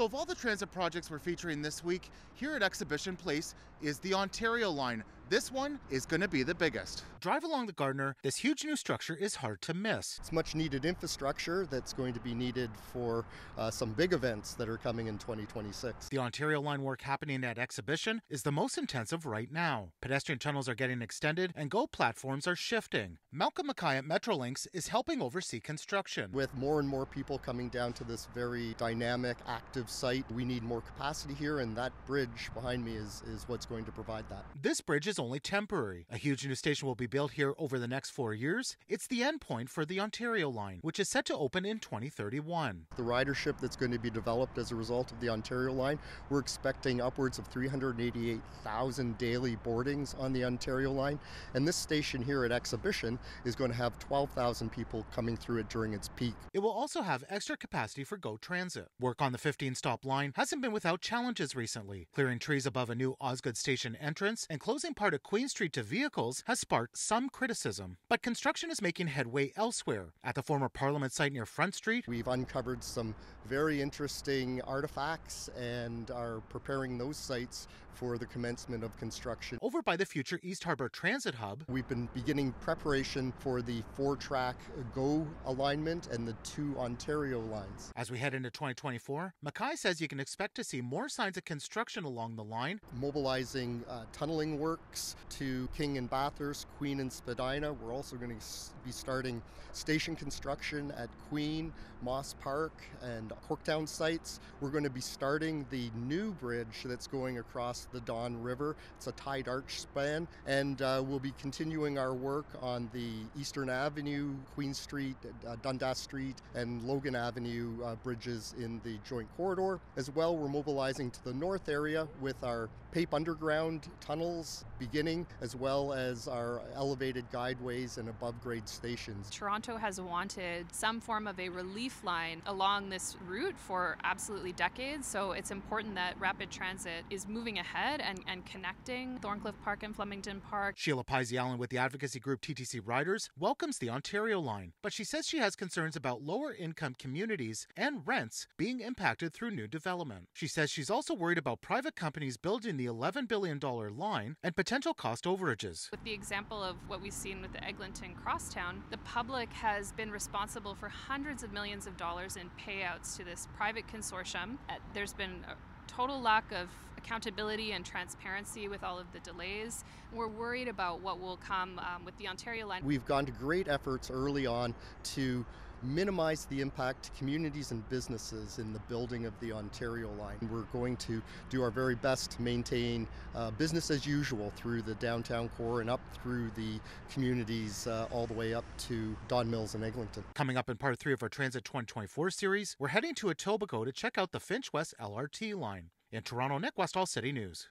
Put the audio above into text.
So, of all the transit projects we're featuring this week, here at Exhibition Place is the Ontario line. This one is going to be the biggest. Drive along the Gardiner. This huge new structure is hard to miss. It's much needed infrastructure that's going to be needed for uh, some big events that are coming in 2026. The Ontario line work happening at Exhibition is the most intensive right now. Pedestrian tunnels are getting extended and GO platforms are shifting. Malcolm Mackay at Metrolinx is helping oversee construction. With more and more people coming down to this very dynamic, active site, we need more capacity here, and that bridge behind me is, is what's going to provide that. This bridge is only temporary. A huge new station will be built here over the next four years. It's the endpoint for the Ontario line, which is set to open in 2031. The ridership that's going to be developed as a result of the Ontario line, we're expecting upwards of 388,000 daily boardings on the Ontario line. And this station here at Exhibition is going to have 12,000 people coming through it during its peak. It will also have extra capacity for GO Transit. Work on the 15 stop line hasn't been without challenges recently. Clearing trees above a new Osgoode station entrance and closing part of Queen Street to vehicles has sparked some criticism. But construction is making headway elsewhere. At the former Parliament site near Front Street, we've uncovered some very interesting artifacts and are preparing those sites for the commencement of construction. Over by the future East Harbour Transit Hub, we've been beginning preparation for the four track GO alignment and the two Ontario lines. As we head into 2024, Mackay says you can expect to see more signs of construction along the line. Mobilizing uh, tunneling works to King and Bathurst, Queen and Spadina. We're also going to be starting station construction at Queen, Moss Park, and Corktown sites. We're going to be starting the new bridge that's going across the Don River. It's a tied arch span, and uh, we'll be continuing our work on the Eastern Avenue, Queen Street, uh, Dundas Street, and Logan Avenue uh, bridges in the joint corridor. As well, we're mobilizing to the north area with our PAPE Underground tunnels beginning, as well as our elevated guideways and above grade stations. Toronto has wanted some form of a relief line along this route for absolutely decades, so it's important that rapid transit is moving ahead and, and connecting Thorncliffe Park and Flemington Park. Shelagh Pizey-Allen with the advocacy group TTC Riders welcomes the Ontario line, but she says she has concerns about lower income communities and rents being impacted through new development. She says she's also worried about private companies building the $11 billion line and potential cost overages. With the example of what we've seen with the Eglinton Crosstown, the public has been responsible for hundreds of millions of dollars in payouts to this private consortium. Uh, there's been a total lack of accountability and transparency with all of the delays. We're worried about what will come um, with the Ontario line. We've gone to great efforts early on to minimize the impact to communities and businesses in the building of the Ontario line. We're going to do our very best to maintain uh, business as usual through the downtown core and up through the communities uh, all the way up to Don Mills and Eglinton. Coming up in part three of our Transit 2024 series, we're heading to Etobicoke to check out the Finch West LRT line. In Toronto, Nick Westoll City News.